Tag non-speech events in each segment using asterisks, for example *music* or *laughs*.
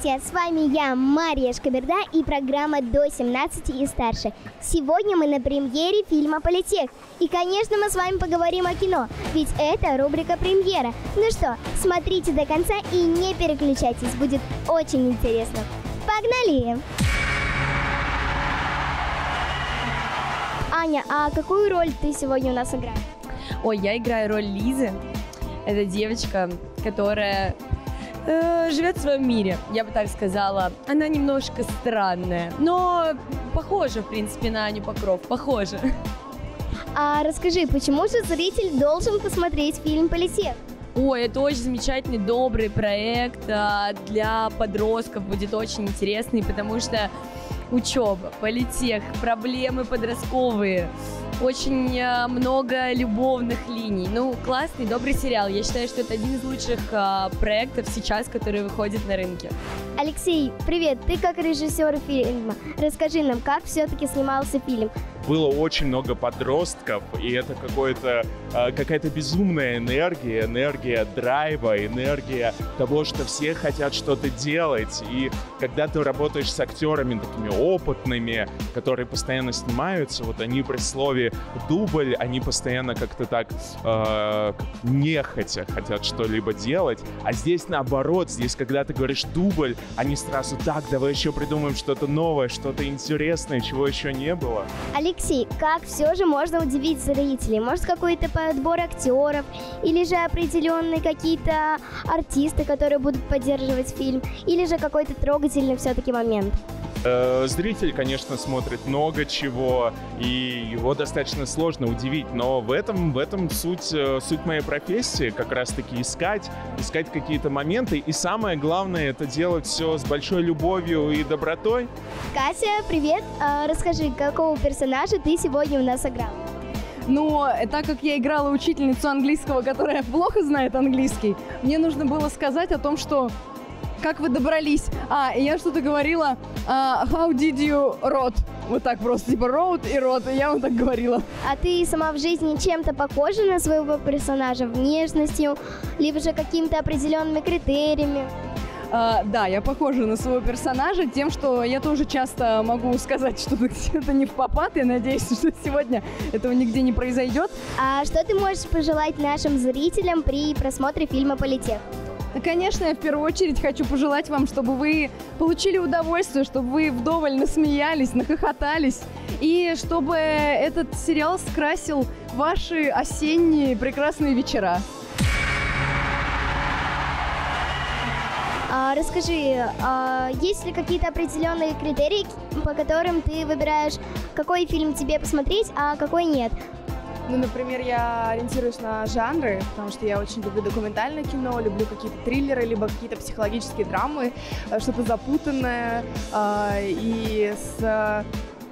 Здравствуйте, с вами я, Мария Шкаберда и программа «До 17 и старше». Сегодня мы на премьере фильма «Политех». И, конечно, мы с вами поговорим о кино, ведь это рубрика «Премьера». Ну что, смотрите до конца и не переключайтесь, будет очень интересно. Погнали! Аня, а какую роль ты сегодня у нас играешь? Ой, я играю роль Лизы. Это девочка, которая э, живет в своем мире, я бы так сказала. Она немножко странная, но похожа, в принципе, на Аню Покров. Похожа. А расскажи, почему же зритель должен посмотреть фильм «Политех»? Ой, это очень замечательный, добрый проект а, для подростков, будет очень интересный, потому что учеба, политех, проблемы подростковые, очень э, много любовных линий. Ну, классный, добрый сериал. Я считаю, что это один из лучших э, проектов сейчас, который выходит на рынке. Алексей, привет, ты как режиссер фильма. Расскажи нам, как все-таки снимался фильм? Было очень много подростков, и это какое-то, э, какая-то безумная энергия, энергия драйва, энергия того, что все хотят что-то делать. И когда ты работаешь с актерами такими опытными, которые постоянно снимаются, вот они при слове дубль, они постоянно как-то так э, нехотя хотят что-либо делать. А здесь наоборот, здесь когда ты говоришь дубль, они сразу так, давай еще придумаем что-то новое, что-то интересное, чего еще не было. Алексей, как все же можно удивить зрителей? Может, какой-то подбор актеров или же определенные какие-то артисты, которые будут поддерживать фильм, или же какой-то трогательный все-таки момент? Э, зритель, конечно, смотрит много чего, и его достаточно сложно удивить, но в этом, в этом суть, э, суть моей профессии, как раз-таки искать, искать какие-то моменты, и самое главное, это делать все с большой любовью и добротой. Катя, привет! А, расскажи, какого персонажа ты сегодня у нас играл? Но э, так как я играла учительницу английского, которая *laughs* плохо знает английский, мне нужно было сказать о том, что как вы добрались? А, и я что-то говорила, uh, how did you rot? Вот так просто, типа road и rot, и я вот так говорила. А ты сама в жизни чем-то похожа на своего персонажа? Внешностью, либо же какими-то определенными критериями? Uh, да, я похожа на своего персонажа тем, что я тоже часто могу сказать что-то *laughs* это не в попад. Я надеюсь, что сегодня этого нигде не произойдет. А что ты можешь пожелать нашим зрителям при просмотре фильма «Политех»? Конечно, я в первую очередь хочу пожелать вам, чтобы вы получили удовольствие, чтобы вы вдоволь насмеялись, нахохотались, и чтобы этот сериал скрасил ваши осенние прекрасные вечера. А, расскажи, а есть ли какие-то определенные критерии, по которым ты выбираешь, какой фильм тебе посмотреть, а какой нет? Ну, например, я ориентируюсь на жанры, потому что я очень люблю документальное кино, люблю какие-то триллеры, либо какие-то психологические драмы, э, что-то запутанное э, и с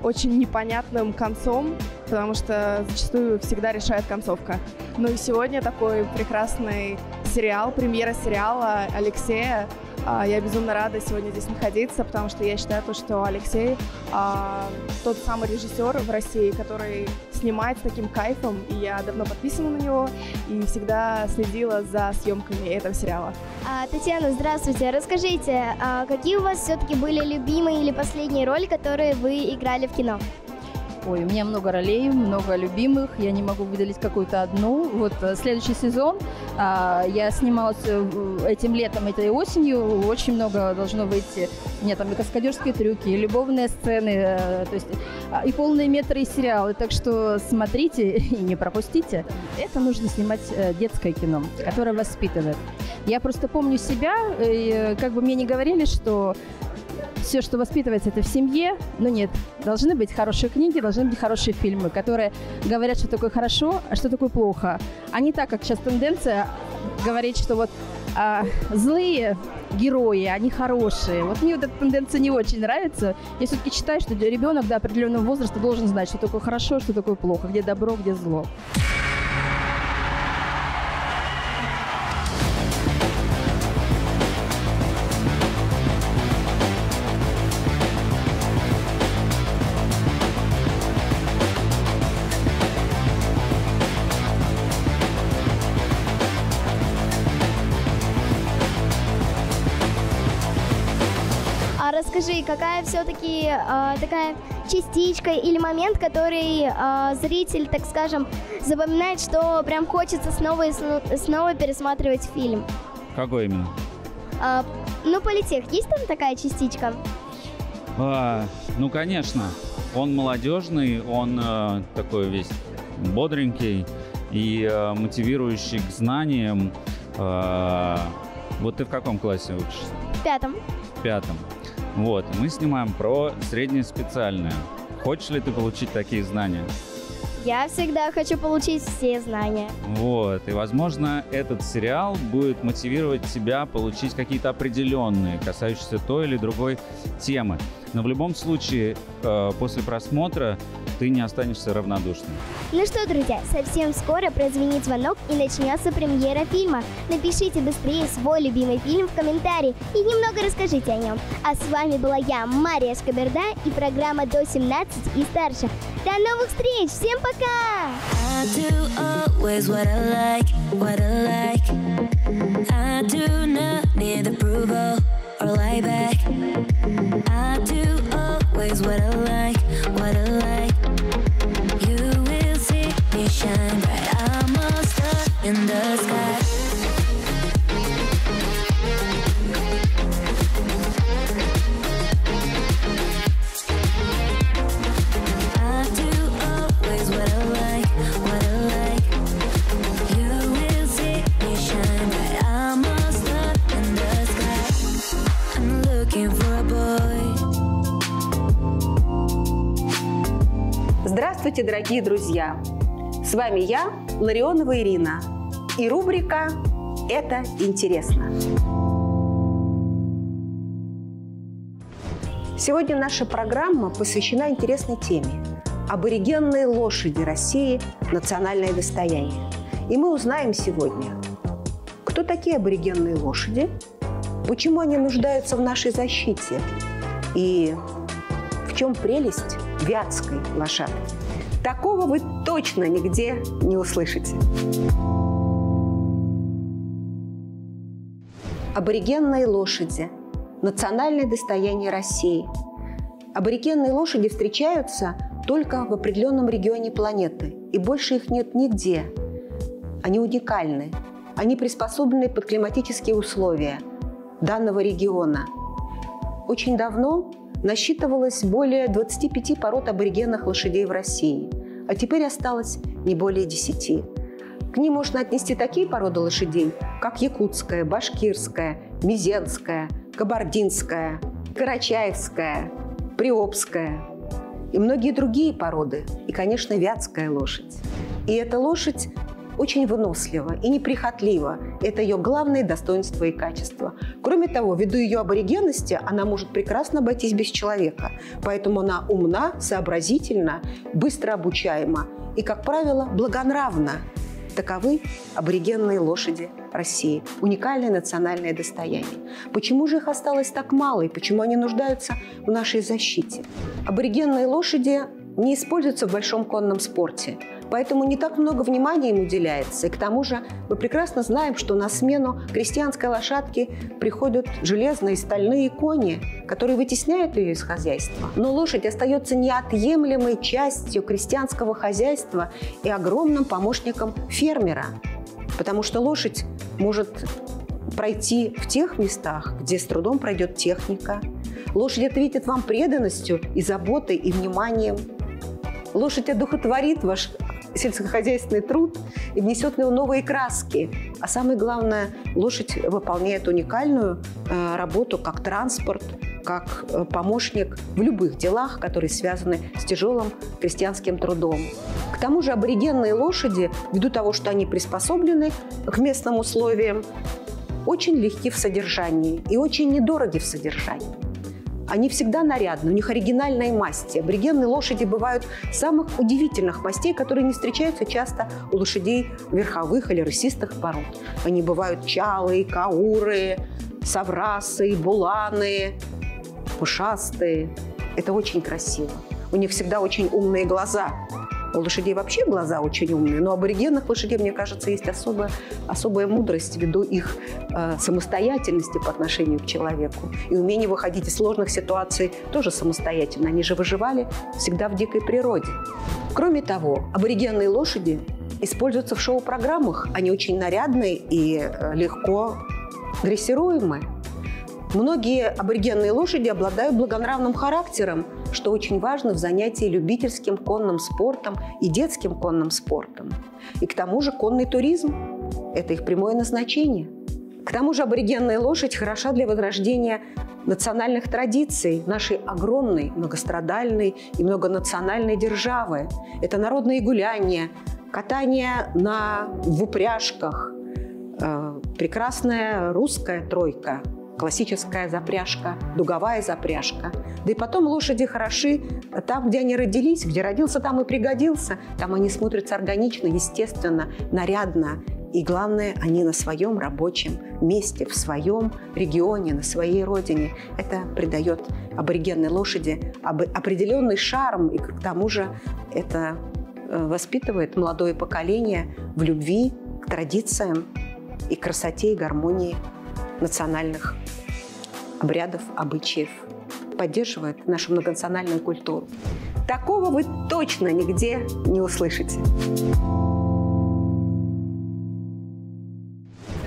очень непонятным концом, потому что зачастую всегда решает концовка. Ну и сегодня такой прекрасный сериал, премьера сериала Алексея а, я безумно рада сегодня здесь находиться, потому что я считаю, то, что Алексей а, тот самый режиссер в России, который снимает с таким кайфом, и я давно подписана на него и всегда следила за съемками этого сериала. А, Татьяна, здравствуйте. Расскажите, а какие у вас все-таки были любимые или последние роли, которые вы играли в кино? Ой, у меня много ролей, много любимых, я не могу выделить какую-то одну. Вот э, следующий сезон а, я снималась э, этим летом, этой осенью, очень много должно выйти. У меня там и каскадерские трюки, и любовные сцены, э, то есть а, и полные метры и сериалы. Так что смотрите *laughs* и не пропустите. Это нужно снимать детское кино, которое воспитывает. Я просто помню себя, и, как бы мне не говорили, что все, что воспитывается, это в семье. Но нет, должны быть хорошие книги, должны быть хорошие фильмы, которые говорят, что такое хорошо, а что такое плохо. А не так, как сейчас тенденция говорить, что вот а, злые герои, они хорошие. Вот мне вот эта тенденция не очень нравится. Я все-таки считаю, что ребенок до определенного возраста должен знать, что такое хорошо, что такое плохо, где добро, где зло. Все-таки э, такая частичка или момент, который э, зритель, так скажем, запоминает, что прям хочется снова и снова пересматривать фильм? Какой именно? Э, ну, политех, есть там такая частичка? А, ну, конечно. Он молодежный, он э, такой весь бодренький и э, мотивирующий к знаниям. Э, вот ты в каком классе учишься? В пятом. В пятом. Вот, мы снимаем про среднеспециальное. Хочешь ли ты получить такие знания? Я всегда хочу получить все знания. Вот, и, возможно, этот сериал будет мотивировать тебя получить какие-то определенные, касающиеся той или другой темы. Но в любом случае, э, после просмотра ты не останешься равнодушным. Ну что, друзья, совсем скоро прозвенит звонок и начнется премьера фильма. Напишите быстрее свой любимый фильм в комментарии и немного расскажите о нем. А с вами была я, Мария Шкаберда и программа «До 17 и старше». До новых встреч! Всем пока! I do always what I like, what I like. Дорогие друзья! С вами я, Ларионова Ирина, и рубрика «Это интересно». Сегодня наша программа посвящена интересной теме – аборигенные лошади России – национальное достояние. И мы узнаем сегодня, кто такие аборигенные лошади, почему они нуждаются в нашей защите и в чем прелесть вятской лошадки. Такого вы точно нигде не услышите. Аборигенные лошади – национальное достояние России. Аборигенные лошади встречаются только в определенном регионе планеты, и больше их нет нигде. Они уникальны. Они приспособлены под климатические условия данного региона. Очень давно насчитывалось более 25 пород аборигенных лошадей в России, а теперь осталось не более 10. К ним можно отнести такие породы лошадей, как якутская, башкирская, мизенская, кабардинская, карачаевская, приобская и многие другие породы, и, конечно, вятская лошадь. И эта лошадь очень вынослива и неприхотлива. Это ее главное достоинство и качество. Кроме того, ввиду ее аборигенности, она может прекрасно обойтись без человека. Поэтому она умна, сообразительна, быстро обучаема и, как правило, благонравна. Таковы аборигенные лошади России. Уникальное национальное достояние. Почему же их осталось так мало и почему они нуждаются в нашей защите? Аборигенные лошади не используются в большом конном спорте. Поэтому не так много внимания им уделяется. И к тому же мы прекрасно знаем, что на смену крестьянской лошадке приходят железные стальные кони, которые вытесняют ее из хозяйства. Но лошадь остается неотъемлемой частью крестьянского хозяйства и огромным помощником фермера. Потому что лошадь может пройти в тех местах, где с трудом пройдет техника. Лошадь ответит вам преданностью и заботой, и вниманием. Лошадь одухотворит ваш сельскохозяйственный труд и внесет в него новые краски. А самое главное, лошадь выполняет уникальную э, работу как транспорт, как э, помощник в любых делах, которые связаны с тяжелым крестьянским трудом. К тому же аборигенные лошади, ввиду того, что они приспособлены к местным условиям, очень легки в содержании и очень недороги в содержании. Они всегда нарядны, у них оригинальные масти. Аборигенные лошади бывают самых удивительных мастей, которые не встречаются часто у лошадей верховых или рысистых пород. Они бывают чалые, кауры, саврасы, буланы, пушастые. Это очень красиво. У них всегда очень умные глаза. У лошадей вообще глаза очень умные, но аборигенных лошадей, мне кажется, есть особая, особая мудрость ввиду их э, самостоятельности по отношению к человеку и умение выходить из сложных ситуаций тоже самостоятельно. Они же выживали всегда в дикой природе. Кроме того, аборигенные лошади используются в шоу-программах. Они очень нарядные и э, легко дрессируемые. Многие аборигенные лошади обладают благонравным характером, что очень важно в занятии любительским конным спортом и детским конным спортом. И к тому же конный туризм – это их прямое назначение. К тому же аборигенная лошадь хороша для возрождения национальных традиций нашей огромной, многострадальной и многонациональной державы. Это народные гуляния, катание на, в упряжках, э, прекрасная русская тройка – классическая запряжка, дуговая запряжка. Да и потом лошади хороши там, где они родились, где родился, там и пригодился. Там они смотрятся органично, естественно, нарядно. И главное, они на своем рабочем месте, в своем регионе, на своей родине. Это придает аборигенной лошади определенный шарм, и к тому же это э, воспитывает молодое поколение в любви к традициям и красоте и гармонии национальных обрядов, обычаев, поддерживает нашу многонациональную культуру. Такого вы точно нигде не услышите.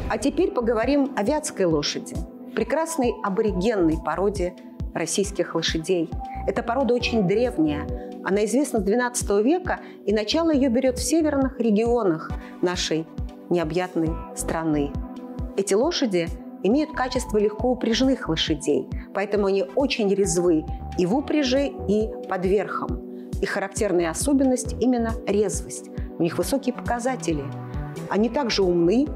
А теперь поговорим о вятской лошади, прекрасной аборигенной породе российских лошадей. Эта порода очень древняя. Она известна с XII века, и начало ее берет в северных регионах нашей необъятной страны. Эти лошади имеют качество легко упряжных лошадей, поэтому они очень резвы и в упряжи, и под верхом. Их характерная особенность – именно резвость. У них высокие показатели. Они также умны,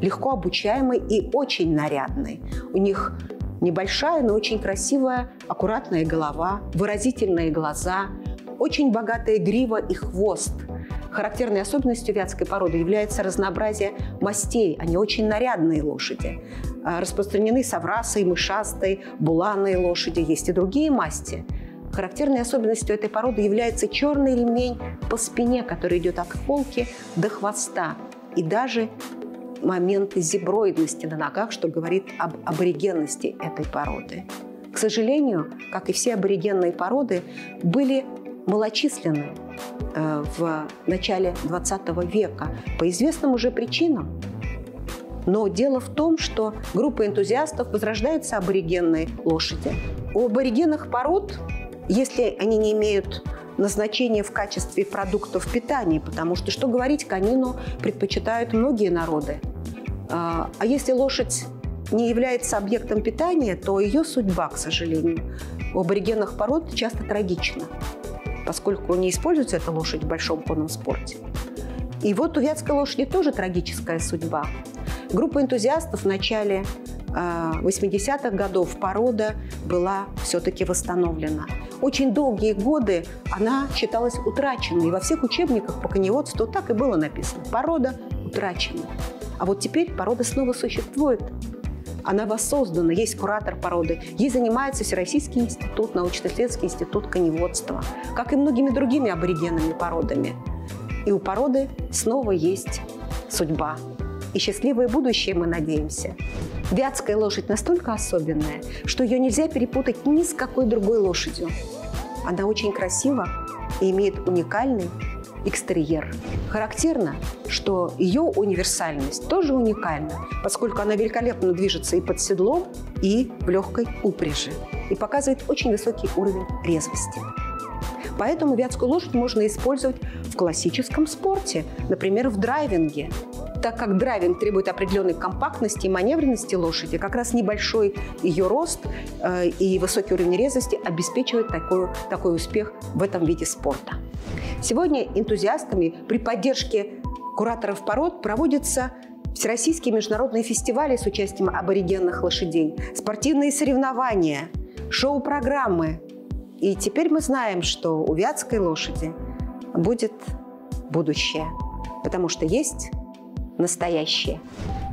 легко обучаемы и очень нарядны. У них небольшая, но очень красивая, аккуратная голова, выразительные глаза, очень богатая грива и хвост – Характерной особенностью вятской породы является разнообразие мастей. Они очень нарядные лошади. А, распространены соврасые, мышастые, буланые лошади. Есть и другие масти. Характерной особенностью этой породы является черный ремень по спине, который идет от холки до хвоста. И даже моменты зеброидности на ногах, что говорит об аборигенности этой породы. К сожалению, как и все аборигенные породы, были малочисленны э, в начале 20 века по известным уже причинам. Но дело в том, что группа энтузиастов возрождаются аборигенные лошади. У аборигенных пород, если они не имеют назначения в качестве продуктов питания, потому что, что говорить, конину предпочитают многие народы. А, а если лошадь не является объектом питания, то ее судьба, к сожалению, у аборигенных пород часто трагична поскольку не используется эта лошадь в большом конном спорте. И вот у вятской лошади тоже трагическая судьба. Группа энтузиастов в начале 80-х а, годов порода была все-таки восстановлена. Очень долгие годы она считалась утраченной. И во всех учебниках по коневодству так и было написано. Порода утрачена. А вот теперь порода снова существует. Она воссоздана, есть куратор породы. Ей занимается Всероссийский институт, научно-исследовательский институт коневодства, как и многими другими аборигенными породами. И у породы снова есть судьба. И счастливое будущее, мы надеемся. Вятская лошадь настолько особенная, что ее нельзя перепутать ни с какой другой лошадью. Она очень красива и имеет уникальный экстерьер. Характерно, что ее универсальность тоже уникальна, поскольку она великолепно движется и под седлом, и в легкой упряжи, и показывает очень высокий уровень резвости. Поэтому вятскую лошадь можно использовать в классическом спорте, например, в драйвинге. Так как драйвинг требует определенной компактности и маневренности лошади, как раз небольшой ее рост э, и высокий уровень резвости обеспечивает такой, такой успех в этом виде спорта. Сегодня энтузиастами при поддержке кураторов пород проводятся всероссийские международные фестивали с участием аборигенных лошадей, спортивные соревнования, шоу-программы. И теперь мы знаем, что у вятской лошади будет будущее, потому что есть настоящее.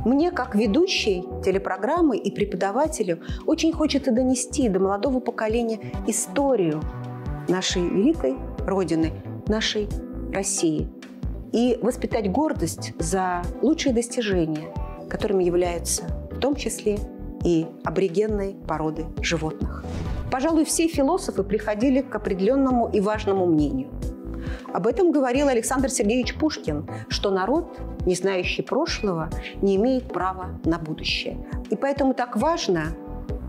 Мне, как ведущей телепрограммы и преподавателю, очень хочется донести до молодого поколения историю нашей великой Родины, нашей России и воспитать гордость за лучшие достижения, которыми являются в том числе и аборигенной породы животных. Пожалуй, все философы приходили к определенному и важному мнению. Об этом говорил Александр Сергеевич Пушкин, что народ, не знающий прошлого, не имеет права на будущее. И поэтому так важно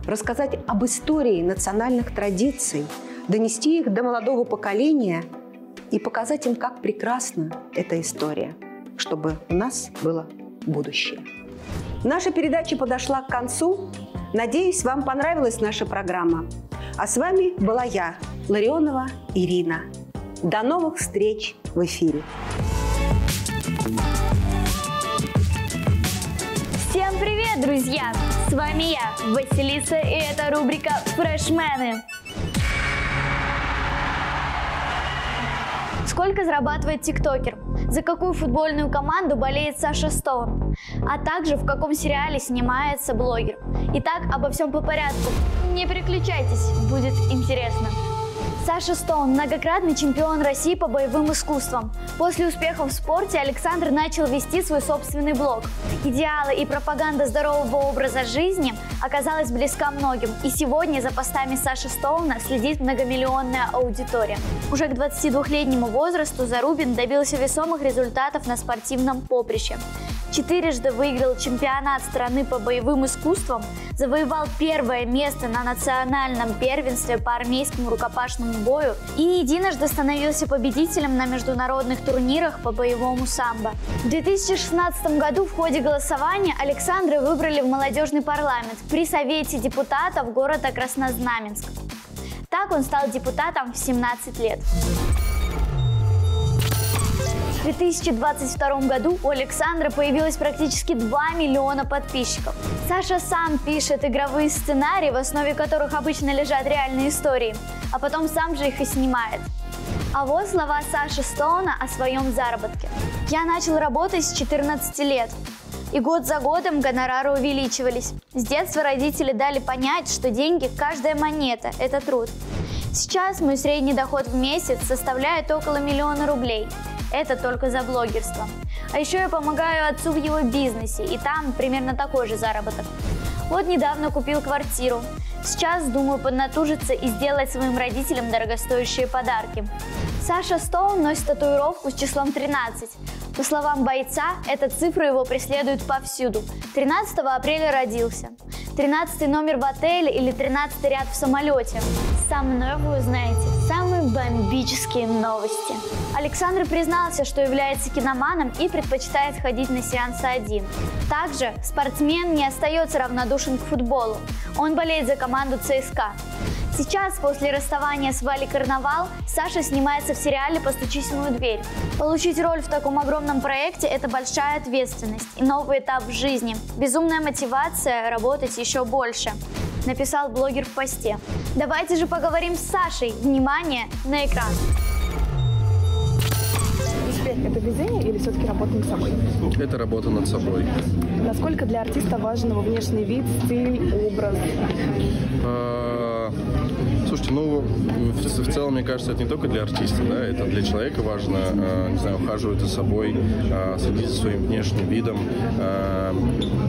рассказать об истории национальных традиций, донести их до молодого поколения и показать им, как прекрасна эта история, чтобы у нас было будущее. Наша передача подошла к концу. Надеюсь, вам понравилась наша программа. А с вами была я, Ларионова Ирина. До новых встреч в эфире. Всем привет, друзья! С вами я, Василиса, и это рубрика «Фрешмены». Сколько зарабатывает тиктокер? За какую футбольную команду болеет Саша Стоун? А также в каком сериале снимается блогер? Итак, обо всем по порядку. Не переключайтесь, будет интересно. Саша Стоун – многократный чемпион России по боевым искусствам. После успехов в спорте Александр начал вести свой собственный блог. Идеалы и пропаганда здорового образа жизни оказалась близка многим, и сегодня за постами Саши Стоуна следит многомиллионная аудитория. Уже к 22-летнему возрасту Зарубин добился весомых результатов на спортивном поприще четырежды выиграл чемпионат страны по боевым искусствам, завоевал первое место на национальном первенстве по армейскому рукопашному бою и единожды становился победителем на международных турнирах по боевому самбо. В 2016 году в ходе голосования Александра выбрали в молодежный парламент при Совете депутатов города Краснознаменск. Так он стал депутатом в 17 лет. 2022 году у Александра появилось практически 2 миллиона подписчиков. Саша сам пишет игровые сценарии, в основе которых обычно лежат реальные истории, а потом сам же их и снимает. А вот слова Саши Стоуна о своем заработке. «Я начал работать с 14 лет. И год за годом гонорары увеличивались. С детства родители дали понять, что деньги, каждая монета – это труд. Сейчас мой средний доход в месяц составляет около миллиона рублей. Это только за блогерство. А еще я помогаю отцу в его бизнесе, и там примерно такой же заработок. Вот недавно купил квартиру. Сейчас думаю поднатужиться и сделать своим родителям дорогостоящие подарки. Саша Стоун носит татуировку с числом 13. По словам бойца, эта цифра его преследует повсюду. 13 апреля родился. 13 номер в отеле или 13 ряд в самолете. Со мной вы узнаете самые бомбические новости. Александр признался, что является киноманом и предпочитает ходить на сеансы один. Также спортсмен не остается равнодушен к футболу. Он болеет за команду ЦСКА. Сейчас, после расставания с Вали Карнавал, Саша снимается в сериале «Постучись в мою дверь». Получить роль в таком огромном проекте – это большая ответственность и новый этап в жизни. Безумная мотивация работать еще больше написал блогер в посте. Давайте же поговорим с Сашей. Внимание на экран. Успех – это везение или все-таки работа над собой? Это работа над собой. Насколько для артиста важен его внешний вид, стиль, образ? Слушайте, ну, в, в целом, мне кажется, это не только для артиста, да, это для человека важно, э, не знаю, ухаживать за собой, э, следить за своим внешним видом. Э,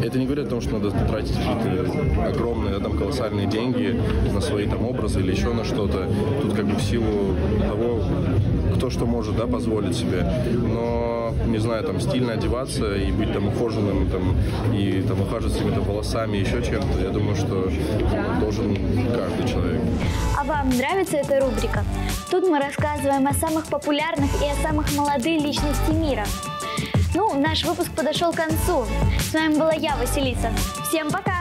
это не говорит о том, что надо тратить какие-то огромные, да, там, колоссальные деньги на свои там образы или еще на что-то. Тут как бы в силу того, кто что может, да, позволить себе. Но, не знаю, там, стильно одеваться и быть там ухоженным, там, и там ухаживать своими там, волосами, еще чем-то, я думаю, что должен каждый человек. А вам нравится эта рубрика? Тут мы рассказываем о самых популярных и о самых молодых личностях мира. Ну, наш выпуск подошел к концу. С вами была я, Василиса. Всем пока!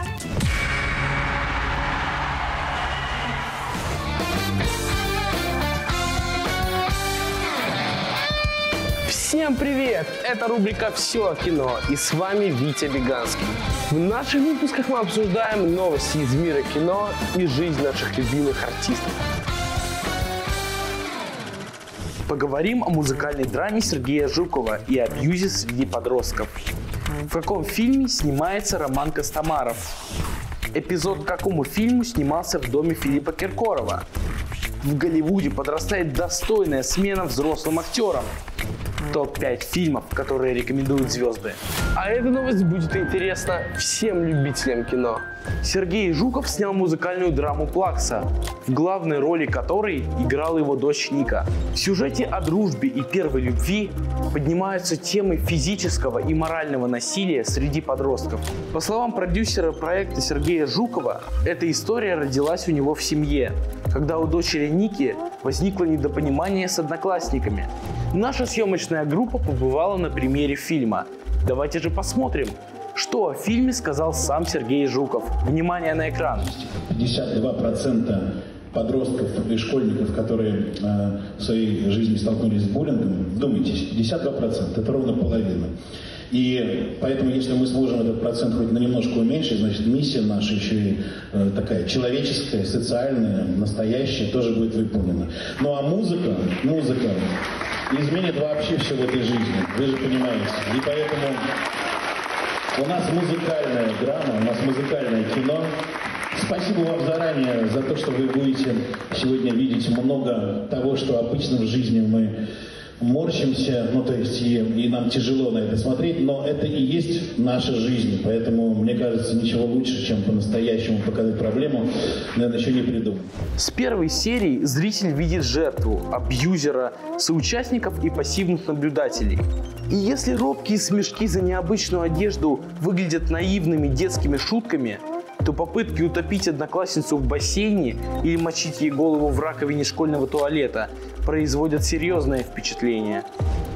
Всем привет! Это рубрика «Все о кино» и с вами Витя Беганский. В наших выпусках мы обсуждаем новости из мира кино и жизнь наших любимых артистов. Поговорим о музыкальной драме Сергея Жукова и абьюзе среди подростков. В каком фильме снимается Роман Костомаров? Эпизод к какому фильму снимался в доме Филиппа Киркорова? В Голливуде подрастает достойная смена взрослым актерам. Топ-5 фильмов, которые рекомендуют звезды. А эта новость будет интересна всем любителям кино. Сергей Жуков снял музыкальную драму «Плакса», в главной роли которой играла его дочь Ника. В сюжете о дружбе и первой любви поднимаются темы физического и морального насилия среди подростков. По словам продюсера проекта Сергея Жукова, эта история родилась у него в семье, когда у дочери Ники возникло недопонимание с одноклассниками. Наша съемочная группа побывала на премьере фильма. Давайте же посмотрим, что о фильме сказал сам Сергей Жуков? Внимание на экран. 52% подростков и школьников, которые э, в своей жизни столкнулись с буллингом, вдумайтесь, 52%, это ровно половина. И поэтому, если мы сможем этот процент хоть на немножко уменьшить, значит, миссия наша еще и э, такая человеческая, социальная, настоящая, тоже будет выполнена. Ну а музыка, музыка изменит вообще все в этой жизни, вы же понимаете. И поэтому у нас музыкальная драма, у нас музыкальное кино. Спасибо вам заранее за то, что вы будете сегодня видеть много того, что обычно в жизни мы морщимся, ну то есть и, и нам тяжело на это смотреть, но это и есть наша жизнь, поэтому мне кажется ничего лучше, чем по-настоящему показать проблему, наверное, еще не придумал. С первой серии зритель видит жертву, абьюзера, соучастников и пассивных наблюдателей. И если робкие смешки за необычную одежду выглядят наивными детскими шутками, то попытки утопить одноклассницу в бассейне или мочить ей голову в раковине школьного туалета производят серьезное впечатление.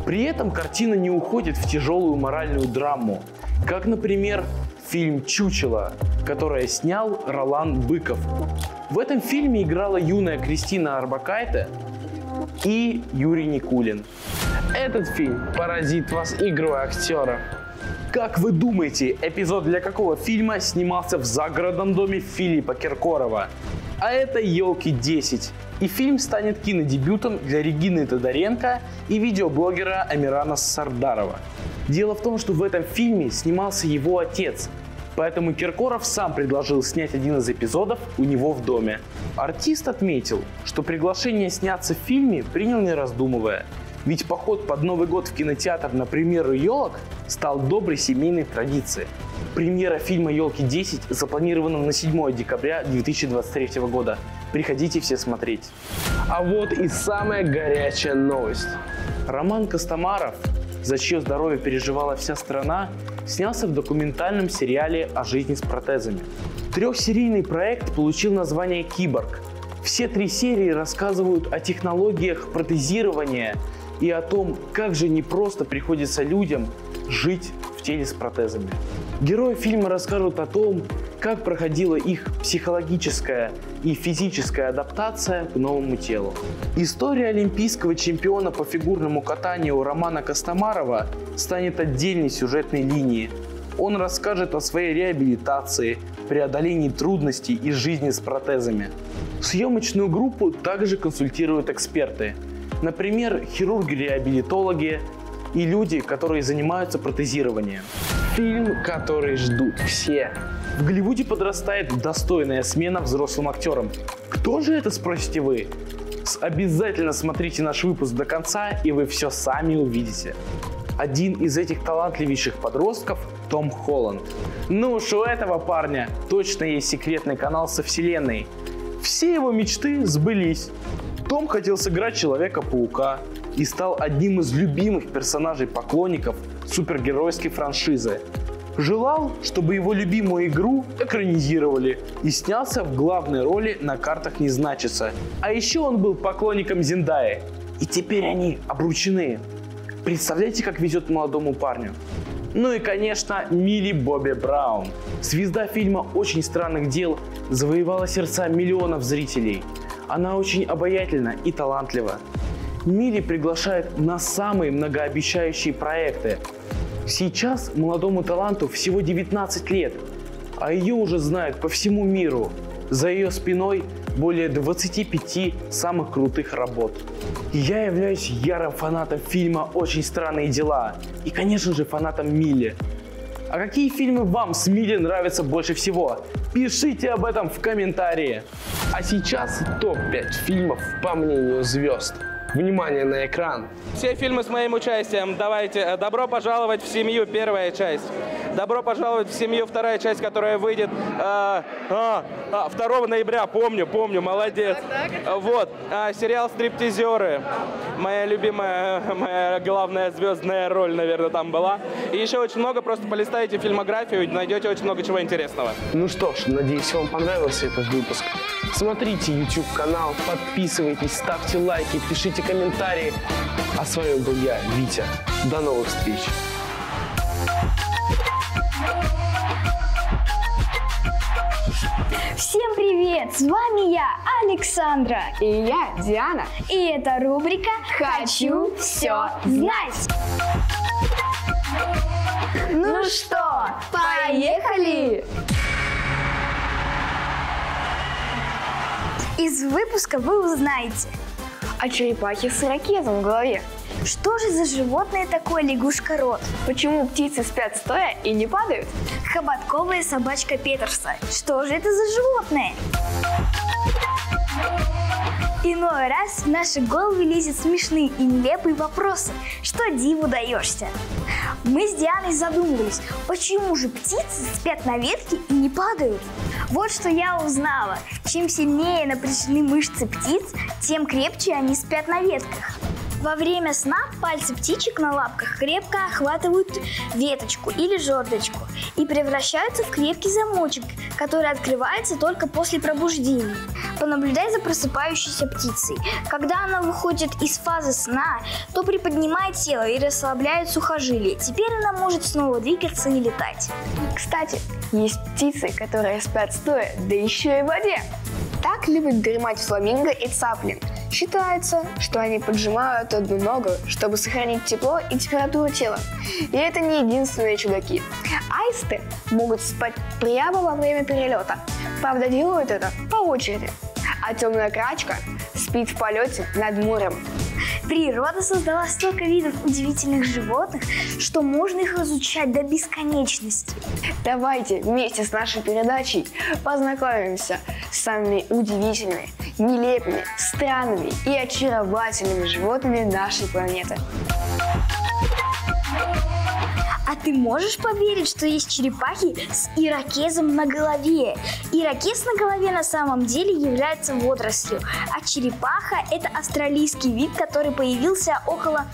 При этом картина не уходит в тяжелую моральную драму, как, например, фильм «Чучело», которое снял Ролан Быков. В этом фильме играла юная Кристина Арбакайте и Юрий Никулин. Этот фильм поразит вас игрой актера. Как вы думаете, эпизод для какого фильма снимался в загородном доме Филиппа Киркорова? А это «Елки 10». И фильм станет кинодебютом для Регины Тодоренко и видеоблогера Амирана Сардарова. Дело в том, что в этом фильме снимался его отец, поэтому Киркоров сам предложил снять один из эпизодов у него в доме. Артист отметил, что приглашение сняться в фильме принял не раздумывая – ведь поход под Новый год в кинотеатр на премьеру елок стал доброй семейной традицией. Премьера фильма «Елки 10» запланирована на 7 декабря 2023 года. Приходите все смотреть. А вот и самая горячая новость. Роман Костомаров, за чье здоровье переживала вся страна, снялся в документальном сериале о жизни с протезами. Трехсерийный проект получил название «Киборг». Все три серии рассказывают о технологиях протезирования – и о том, как же непросто приходится людям жить в теле с протезами. Герои фильма расскажут о том, как проходила их психологическая и физическая адаптация к новому телу. История олимпийского чемпиона по фигурному катанию Романа Костомарова станет отдельной сюжетной линией. Он расскажет о своей реабилитации, преодолении трудностей из жизни с протезами. Съемочную группу также консультируют эксперты – Например, хирурги-реабилитологи и люди, которые занимаются протезированием. Фильм, который ждут все. В Голливуде подрастает достойная смена взрослым актерам. Кто же это, спросите вы? Обязательно смотрите наш выпуск до конца, и вы все сами увидите. Один из этих талантливейших подростков – Том Холланд. Ну уж у этого парня точно есть секретный канал со вселенной. Все его мечты сбылись. Том хотел сыграть Человека-паука и стал одним из любимых персонажей поклонников супергеройской франшизы. Желал, чтобы его любимую игру экранизировали и снялся в главной роли на картах не значится. А еще он был поклонником Зиндаи. И теперь они обручены. Представляете, как везет молодому парню? Ну и, конечно, Милли Бобби Браун. Звезда фильма «Очень странных дел» завоевала сердца миллионов зрителей – она очень обаятельна и талантлива. Мири приглашает на самые многообещающие проекты. Сейчас молодому таланту всего 19 лет, а ее уже знают по всему миру. За ее спиной более 25 самых крутых работ. Я являюсь ярым фанатом фильма «Очень странные дела» и, конечно же, фанатом Милли. А какие фильмы вам с Милли нравятся больше всего? Пишите об этом в комментарии. А сейчас топ-5 фильмов по мнению звезд. Внимание на экран. Все фильмы с моим участием. Давайте. э, Добро пожаловать в семью. Первая часть. Добро пожаловать в семью. Вторая часть, которая выйдет э, а, а, 2 ноября. Помню, помню. Молодец. Вот. А, сериал «Стриптизеры». Моя любимая, *laughs* моя главная звездная роль, наверное, там была. И еще очень много. Просто полистайте фильмографию, найдете очень много чего интересного. Ну что ж, надеюсь, вам понравился этот выпуск. Смотрите YouTube канал, подписывайтесь, ставьте лайки, пишите комментарии. А с вами был я, Витя. До новых встреч. Всем привет! С вами я, Александра. И я, Диана. И это рубрика «Хочу все знать». Ну что, поехали! Из выпуска вы узнаете, О черепахе с ирокезом в голове. Что же за животное такое лягушка-рот, Почему птицы спят стоя и не падают? хоботковая собачка Петерса. Что же это за животное? Иной раз в наши головы лезет смешные и нелепые вопросы. Что диву даешься? Мы с Дианой задумывались, почему же птицы спят на ветке и не падают? Вот что я узнала. Чем сильнее напряжены мышцы птиц, тем крепче они спят на ветках. Во время сна пальцы птичек на лапках крепко охватывают веточку или жердочку и превращаются в крепкий замочек, который открывается только после пробуждения. Понаблюдай за просыпающейся птицей. Когда она выходит из фазы сна, то приподнимает тело и расслабляет сухожилия. Теперь она может снова двигаться и летать. Кстати, есть птицы, которые спят стоя, да еще и в воде. Так любят дремать фламинго и цапли. Считается, что они поджимают одну ногу, чтобы сохранить тепло и температуру тела. И это не единственные чудаки. Аисты могут спать прямо во время перелета. Правда, делают это по очереди. А темная крачка спит в полете над морем. Природа создала столько видов удивительных животных, что можно их изучать до бесконечности. Давайте вместе с нашей передачей познакомимся с самыми удивительными, нелепыми, странными и очаровательными животными нашей планеты. А ты можешь поверить, что есть черепахи с ирокезом на голове? Ирокез на голове на самом деле является водорослью, а черепаха – это австралийский вид, который появился около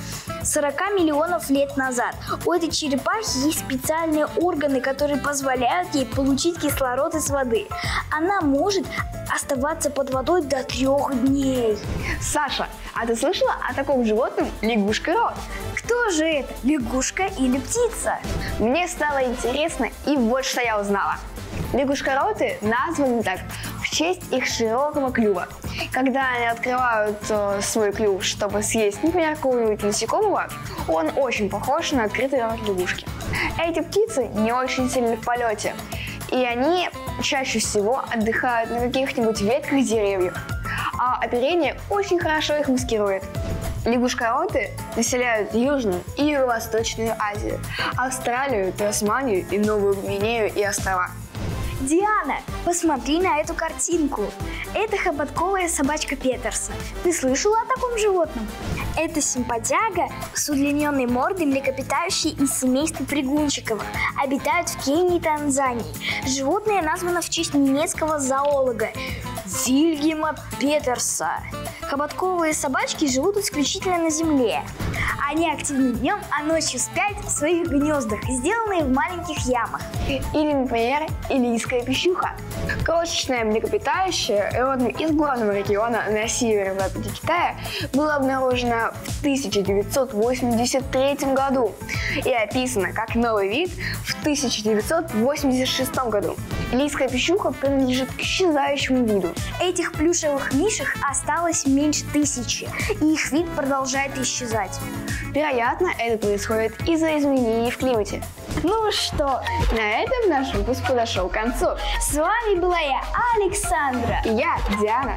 40 миллионов лет назад. У этой черепахи есть специальные органы, которые позволяют ей получить кислород из воды. Она может оставаться под водой до трех дней. Саша, а ты слышала о таком животном лягушка-рот? Кто же это, лягушка или птица? Мне стало интересно, и вот что я узнала. Лягушкороты названы так в честь их широкого клюва. Когда они открывают э, свой клюв, чтобы съесть, например, какого-нибудь насекомого, он очень похож на открытый рот лягушки. Эти птицы не очень сильны в полете, и они чаще всего отдыхают на каких-нибудь ветках деревьев, а оперение очень хорошо их маскирует. Лягушкороты населяют Южную и Юго-Восточную Азию, Австралию, Тасманию и Новую Гвинею и острова. Диана, посмотри на эту картинку. Это хоботковая собачка Петерса. Ты слышала о таком животном? Это симпатяга с удлиненной мордой млекопитающие из семейства пригунчиковых. Обитают в Кении и Танзании. Животное названо в честь немецкого зоолога Вильгема Петерса. Хоботковые собачки живут исключительно на земле. Они активны днем, а ночью спят в своих гнездах, сделанные в маленьких ямах. Или, например, илийская пищуха. Крошечное млекопитающее, родом из горного региона на северо-западе Китая, было обнаружено в 1983 году и описано как новый вид в 1986 году. Илийская пищуха принадлежит к исчезающему виду. Этих плюшевых мишек осталось меньше тысячи, и их вид продолжает исчезать. Вероятно, это происходит из-за изменений в климате. Ну что, на этом наш выпуск подошел к концу. С вами была я, Александра. И я, Диана.